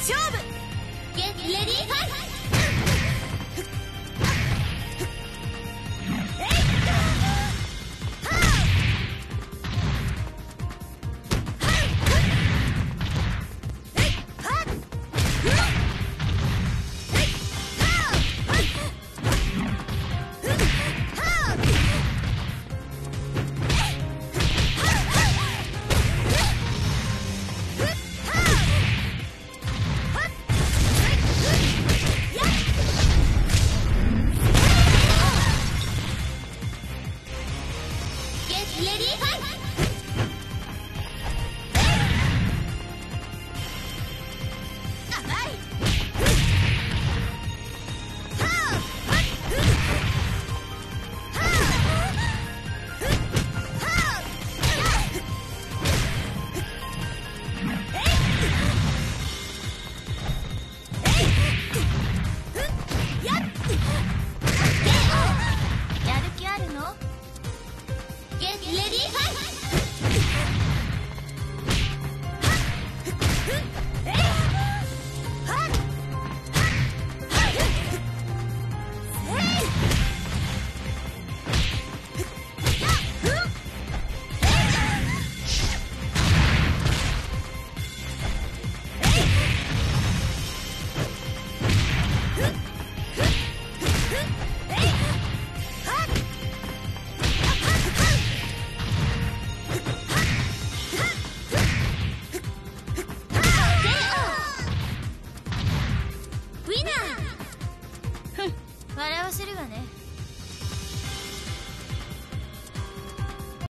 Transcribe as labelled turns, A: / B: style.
A: 勝負 Ready? 笑わせるわね。